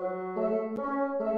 Música